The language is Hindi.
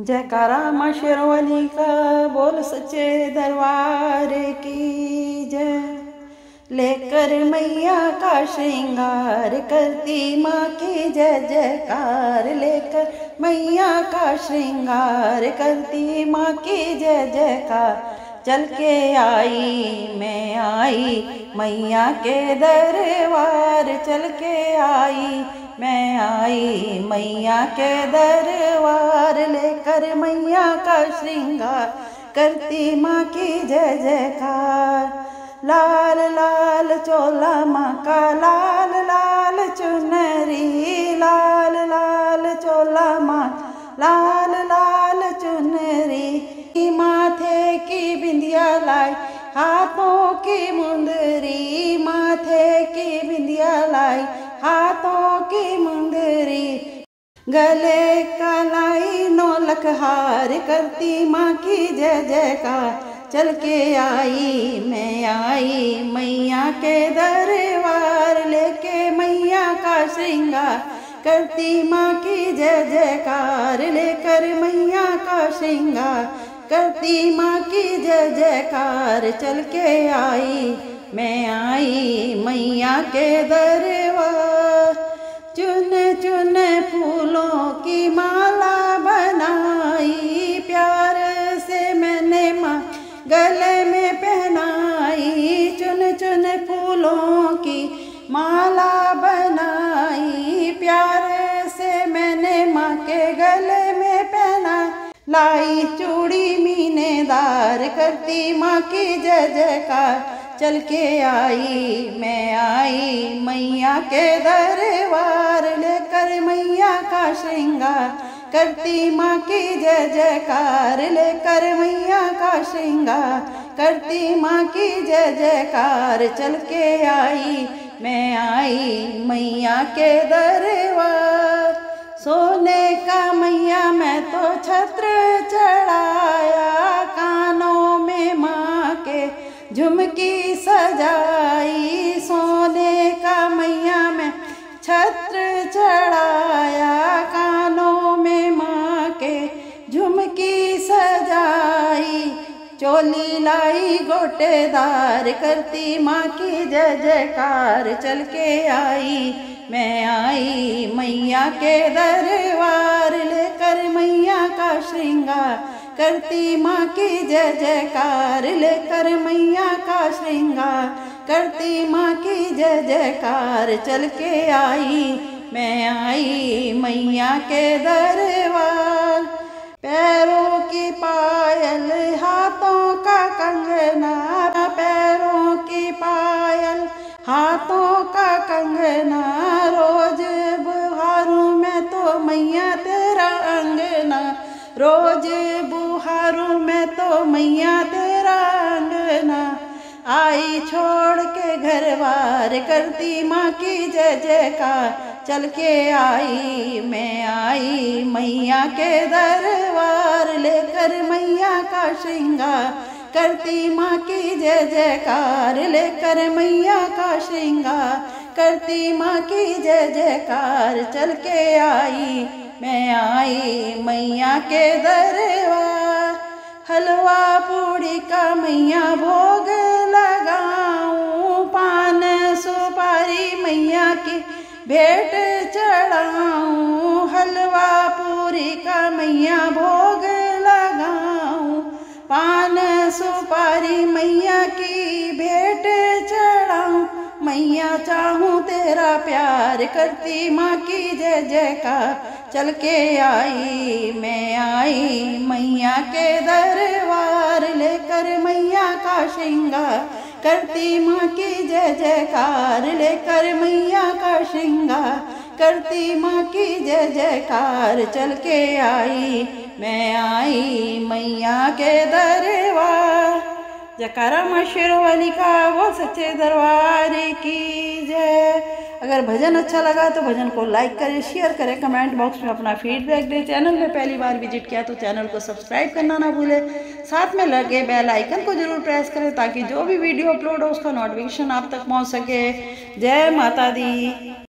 जयकारा मशरवली का बोल सच्चे दरबार की जय। लेकर मैया का श्रृंगार करती माँ की जय, जयकार। लेकर मैया का श्रृंगार करती माँ की जय, जयकार। चल के आई, मैं आई मैया के दरबार। चल के आई मैं आई मैया के दरबार लेकर मैया का श्रृंगार करती माँ की जय जयकार। लाल लाल चोला माँ का लाल लाल चुनरी, लाल लाल चोला माँ, लाल लाल चुनरी। माथे की बिंदिया लाई, हाथों की मुंदरी। माथे की बिंदिया लाई हाथों की मुंदरी, गले कलाई नौलख हार करती माँ की जय जयकार। चल के आई, मैं आई मैया के दरबार लेके मैया का श्रृंगार। करती माँ की जय जयकार, लेकर मैया का श्रृंगार। करती माँ की जय जयकार, चल के आई मैं आई मैया के दरबार चुन चुन फूलों की माला बनाई। प्यार से मैंने माँ गले में पहनाई। चुन चुन फूलों की माला बनाई। प्यार से मैंने माँ के गले में पहना। लाई चूड़ी मीनेदार करती माँ की जय जयकार। चल के आई, मैं आई मैया के दरबार लेकर मैया का श्रृंगार। करती माँ की जय जयकार लेकर मैया का श्रृंगार। करती माँ की जय जयकार चल के आई, मैं आई मैया के दरबार। सोने का मैया मैं तो छत्र चढ़ाया झुमकी सजाई सोने का मैया मैं छत्र चढ़ाया कानों में माँ के झुमकी सजाई। चोली लाई गोटेदार करती माँ की जय जयकार चल के आई। मैं आई मैया के दरबार लेकर मैया का श्रृंगार। करती माँ की जय जयकार, लेकर मैया का श्रृंगार। करती माँ की जय जयकार चल के आई, मैं आई मैया के दरबार। पैरों आई छोड़ के घर बार करती माँ की जय जयकार। चल के आई, मैं आई मैया के दरबार लेकर मैया का श्रृंगार। करती माँ की जय जयकार, लेकर मैया का श्रृंगार। करती माँ की जय जयकार, चल के आई, मैं आई मैया के दरबार। हलवा पूड़ी का मैया भोग भेंट चढ़ाऊं, हलवा पूरी का मैया भोग लगाऊँ। पान सुपारी मैया की भेंट चढ़ाऊं। मैया चाहूँ तेरा प्यार करती माँ की जय जयकार। चल के आई, मैं आई मैया के दरबार लेकर मैया का श्रृंगार। करती माँ की जय जयकार, लेकर मैया का श्रृंगार। करती माँ की जय जयकार, चल के आई, मैं आई मैया के दरबार। जयकारा मशर वाली का वो सच्चे दरबार की जय। अगर भजन अच्छा लगा तो भजन को लाइक करें शेयर करें कमेंट बॉक्स में अपना फीडबैक दें। चैनल में पहली बार विज़िट किया तो चैनल को सब्सक्राइब करना ना भूलें। साथ में लगे बेल आइकन को ज़रूर प्रेस करें ताकि जो भी वीडियो अपलोड हो, उसका नोटिफिकेशन आप तक पहुँच सके। जय माता दी।